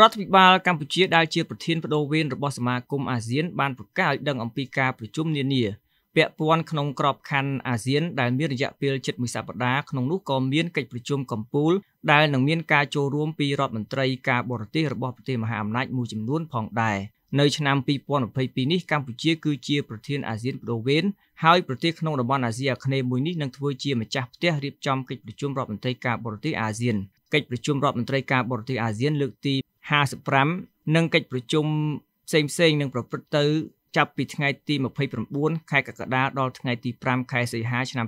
រដ្ឋាភិបាលកម្ពុជាដែលជាប្រធានបដូវវេនរបស់សមាគមអាស៊ានបានប្រកាសឲ្យដឹងអំពីការប្រជុំនានាពាក់ព័ន្ធក្នុងក្របខ័ណ្ឌអាស៊ានដែលមានរយៈពេលជិតមួយសប្តាហ៍ក្នុងនោះក៏មានកិច្ចប្រជុំកំពូលដែលនឹងមានការចូលរួមពីរដ្ឋមន្ត្រីការបរទេសរបស់ប្រទេសមហាអំណាចមួយចំនួនផងដែរនៅឆ្នាំ2022នេះកម្ពុជាគឺជាប្រធានអាស៊ានបដូវវេនហើយប្រទេសក្នុងតំបន់អាស៊ីអាគ្នេយ៍មួយនេះនឹងធ្វើជាម្ចាស់ផ្ទះរៀបចំកិច្ចប្រជុំរដ្ឋមន្ត្រីការបរទេសអាស៊ានកិច្ចប្រជុំរដ្ឋមន្ត្រីការបរទេសអាស៊ានលើកទី 55និងកិច្ចប្រជុំផ្សេងផ្សេងនឹងប្រព្រឹត្តទៅចាប់ពីថ្ងៃទី29ខែកក្កដាដល់ថ្ងៃទី5ខែសីហាឆ្នាំ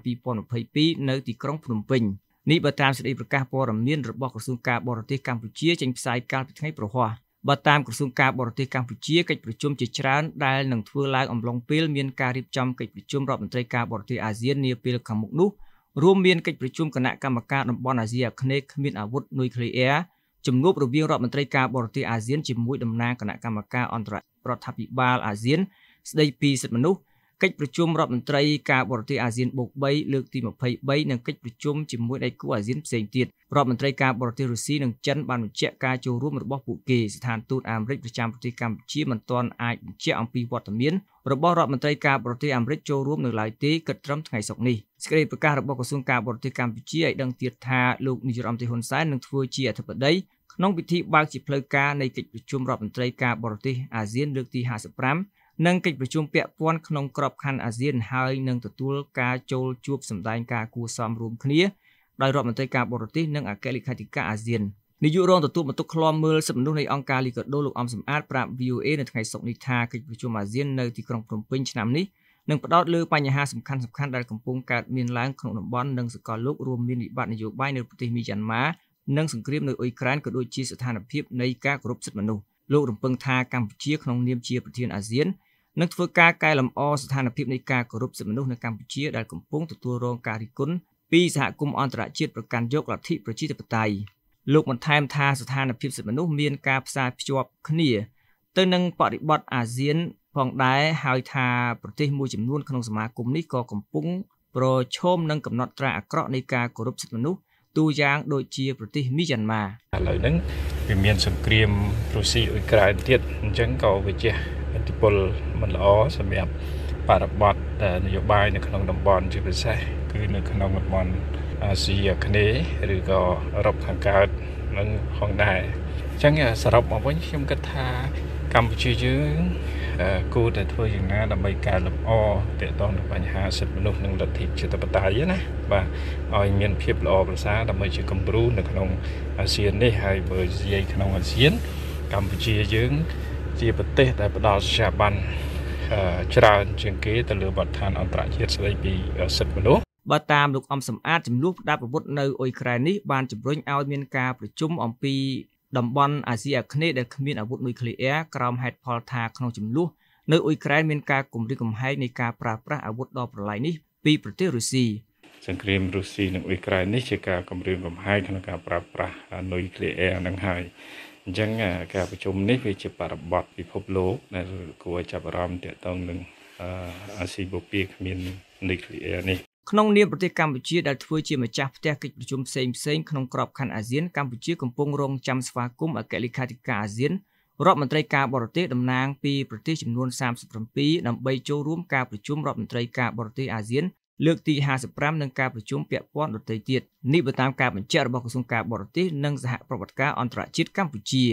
2022នៅទីក្រុងភ្នំពេញនេះបើតាមសេចក្តីប្រកាសព័ត៌មានរបស់ក្រសួងការបរទេសកម្ពុជាចេញផ្សាយកាលពីថ្ងៃប្រហ័សបើតាមក្រសួងការបរទេសកម្ពុជាកិច្ចប្រជុំជាច្រើនដែលនឹងធ្វើឡើងអំឡុងពេលមានការរៀបចំកិច្ចប្រជុំរដ្ឋមន្ត្រីការបរទេសអាស៊ាននាពេលខាងមុខនោះរួមមានកិច្ចប្រជុំគណៈកម្មការតំបន់អាស៊ីអាគ្នេយ៍គ្មានអាវុធនុយក្លេអ៊ែរ ជំនួបរវាងរដ្ឋមន្ត្រីការបរទេសអាស៊ានជាមួយតំណាងគណៈកម្មការអន្តររដ្ឋាភិបាលអាស៊ាន ស្ដីពីសិទ្ធិមនុស្សកិច្ចប្រជុំរដ្ឋមន្ត្រីការបរទេសអាស៊ានបូក3លើកទី23និងកិច្ចប្រជុំជាមួយដៃគូអាស៊ានផ្សេងទៀតរដ្ឋមន្ត្រីការបរទេសរុស្ស៊ីនិងចិនបានបញ្ជាក់ការចូលរួមរបស់ពួកគេស្ថានទូតអាមេរិកប្រចាំប្រទេសកម្ពុជាមិនទាន់អាចបញ្ជាក់អំពីវត្តមានរបស់រដ្ឋមន្ត្រីការបរទេសអាមេរិកចូលរួមនៅឡើយទេគិតត្រឹមថ្ងៃសុក្រនេះសេចក្តីប្រកាសរបស់ក្រសួងការបរទេសកម្ពុជាឲ្យដឹងទៀតថាលោកនាយរដ្ឋមន្ត្រីហ៊ុនសែននឹងធ្វើជាអធិបតី ក្នុងពិធីបើកជាផ្លូវការនៃកិច្ចប្រជុំរដ្ឋមន្ត្រីការបរទេសអាស៊ានលើកទី55និងកិច្ចប្រជុំពាក់ព័ន្ធក្នុងក្របខ័ណ្ឌអាស៊ានហើយនឹងទទួលការចូលជួបសម្ដែងការគួសមរួមគ្នាដោយរដ្ឋមន្ត្រីការបរទេសនិងអគ្គលេខាធិការអាស៊ាននាយករងទទួលបន្ទុកឃ្លាំមើលសិទ្ធិមនុស្សនៃអង្គការលីកាដូលោកអំសំអាតប្រាប់ VOA នៅថ្ងៃសុក្រនេះថាកិច្ចប្រជុំអាស៊ាននៅទីក្រុងភ្នំពេញឆ្នាំនេះនឹងផ្ដោតលើបញ្ហាសំខាន់ៗដែលកំពុងកើតមានឡើងក្នុងតំបន់និងសកលលោករួមមានវិបត្តិនយោបាយនៅប្រទេសមីយ៉ាន់ម៉ា និងសង្គ្រាមនៅអ៊ុយក្រែនក៏ដូចជាស្ថានភាពនៃការគោរពសិទ្ធិមនុស្សលោករំពឹងថាកម្ពុជាក្នុងនាមជាប្រធានអាស៊ាននឹងធ្វើការកែលម្អស្ថានភាពនៃការគោរពសិទ្ធិមនុស្សនៅកម្ពុជាដែលកំពុងទទួលរងការរិះគន់ពីសហគមន៍អន្តរជាតិប្រកាន់យកលទ្ធិប្រជាធិបតេយ្យលោកបន្ថែមថាស្ថានភាពសិទ្ធិមនុស្សមានការផ្សារភ្ជាប់គ្នាទៅនឹងបរិបទអាស៊ានផងដែរហើយថាប្រទេសមួយចំនួនក្នុងសមាគមនេះក៏កំពុងប្រឈមនឹងកំណត់ត្រាអាក្រក់នៃការគោរពសិទ្ធិមនុស្ស តួយ៉ាងដូចជាប្រទេសមីយ៉ាន់ម៉ាឥឡូវហ្នឹងវាមានសង្គ្រាមរុស្ស៊ីអ៊ុយក្រែនទៀតអញ្ចឹងក៏វាជះឥទ្ធិពលមិនល្អសម្រាប់បរិបទនយោបាយនៅក្នុងតំបន់ជាពិសេសគឺនៅក្នុងតំបន់អាស៊ីអាគ្នេយ៍ឬក៏អឺរ៉ុបខាងកើតនឹងផងដែរអញ្ចឹងសរុបមកវិញខ្ញុំគិតថាកម្ពុជាយើង គួរតែធ្វើយ៉ាងណាដើម្បីកែលម្អទាក់ទងនឹងបញ្ហាសិទ្ធិមនុស្សនិងលទ្ធិជាតិបតេយ្យណាបាទឲ្យមានភាពល្អប្រសើរដើម្បីជាគំរូនៅក្នុងអាស៊ាននេះហើយបើនិយាយក្នុងអាស៊ាន កម្ពុជាយើង ជាប្រទេសដែលផ្ដល់ស្ថាប័នច្រើនជាងគេទៅលើបទដ្ឋានអន្តរជាតិស្តីពីសិទ្ធិមនុស្សបើតាមលោកអំសំអាតចំនួនផ្ដាប់អាវុធនៅអ៊ុយក្រែននេះបានជំរុញឲ្យមានការប្រជុំអំពី តំបន់អាស៊ីអាគ្នេយ៍ដែលគ្មានអាវុធនុយក្លេអ៊ែរក្រោមហេតុផលថាក្នុងចំនួននៅអ៊ុយក្រែនមានការគំរាមកំហែងនៃការប្រើប្រាស់អាវុធដ៏ប្រឡាយនេះពីប្រទេសរុស្ស៊ីសង្គ្រាមរុស្ស៊ីនិងអ៊ុយក្រែននេះជាការគំរាមកំហែងក្នុងការប្រើប្រាស់នុយក្លេអ៊ែរនឹងហើយអញ្ចឹងការប្រជុំនេះវាជាបរិបទពិភពលោកដែលគួរចាប់អារម្មណ៍ទាក់ទងនឹងអាស៊ីបូព៌ាគ្មាននុយក្លេអ៊ែរនេះ ក្នុងនាមប្រទេសកម្ពុជាដែលធ្វើជាម្ចាស់ផ្ទះកិច្ចប្រជុំផ្សេងផ្សេងក្នុងក្របខ័ណ្ឌអាស៊ានកម្ពុជាកំពុងរងចាំស្វាគមន៍អគ្គលេខាធិការអាស៊ានរដ្ឋមន្ត្រីការបរទេសតំណាងពីប្រទេសចំនួន37ដើម្បីចូលរួមការប្រជុំរដ្ឋមន្ត្រីការបរទេសអាស៊ានលើកទី55និងការប្រជុំពាក់ព័ន្ធដទៃទៀតនេះបើតាមការបញ្ជាក់របស់ក្រសួងការបរទេសនិងសហប្រតិការអន្តរជាតិកម្ពុជា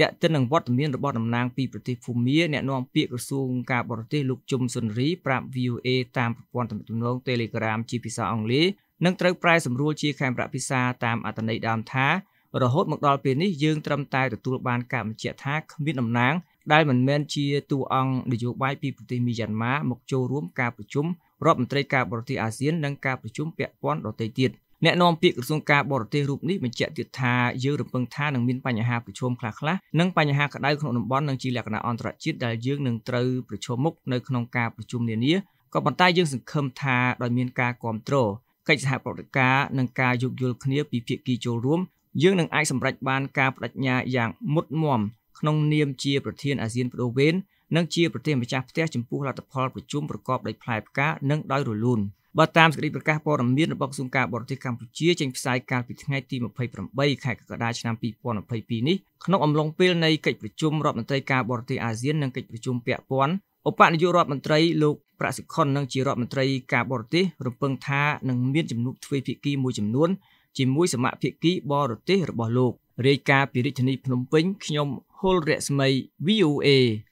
តេតិននឹងវត្តមានរបស់តំណាងពីប្រទេសភូមាអ្នកនាំពាក្យក្រសួងការបរទេសលោកជុំសុនរីប្រាប់ VOA តាមប្រព័ន្ធទំនាក់ទំនង Telegram ជាភាសាអង់គ្លេសនិងត្រូវប្រែសម្រួលជាខេមរៈភាសាតាមអត្ថន័យដើមថារហូតមកដល់ពេលនេះយើងត្រឹមតែទទួលបានការបញ្ជាក់ថាគ្មានតំណាងដែលមិនមែនជាតួអង្គនយោបាយពីប្រទេសមីយ៉ាន់ម៉ាមកចូលរួមការប្រជុំរដ្ឋមន្ត្រីការបរទេសអាស៊ាននិងការប្រជុំពាក់ព័ន្ធដទៃទៀត អ្នកនាំពាក្យក្រសួងការបរទេសរូបនេះបញ្ជាក់ទៀតថាយើងរំពឹងថានឹងមានបញ្ហាប្រឈមខ្លះៗនិងបញ្ហាក្តៅក្នុងតំបន់និងជាលក្ខណៈអន្តរជាតិដែលយើងនឹងត្រូវប្រឈមមុខនៅក្នុងការប្រជុំនានាក៏ប៉ុន្តែយើងសង្ឃឹមថាដោយមានការគ្រប់គ្រងកិច្ចសហប្រតិការនិងការយោគយល់គ្នាពីភាគីចូលរួមយើងនឹងអាចសម្រេចបានការបដិញ្ញាយ៉ាងមុតមមក្នុងនាមជាប្រធានអាស៊ានបដូវវេននិងជាប្រទេសម្ចាស់ផ្ទះចំពោះលទ្ធផលប្រជុំប្រកបដោយផ្លែផ្កានិងដោយរលូន។ បើតាមសេចក្តីប្រកាសព័ត៌មានរបស់ក្រសួងការបរទេសកម្ពុជាចេញផ្សាយកាលពីថ្ងៃទី28ខែកក្កដាឆ្នាំ2022នេះក្នុងអំឡុងពេលនៃកិច្ចប្រជុំរដ្ឋមន្ត្រីការបរទេសអាស៊ាននិងកិច្ចប្រជុំពាក់ព័ន្ធឧបនាយករដ្ឋមន្ត្រីលោកប្រាក់សុខុននិងជារដ្ឋមន្ត្រីការបរទេសរំពឹងថានឹងមានជំនួបទ្វេភាគីមួយចំនួនជាមួយសមាភិកីបរទេសរបស់លោករាយការណ៍ពីរាជធានីភ្នំពេញខ្ញុំហុលរស្មី VOA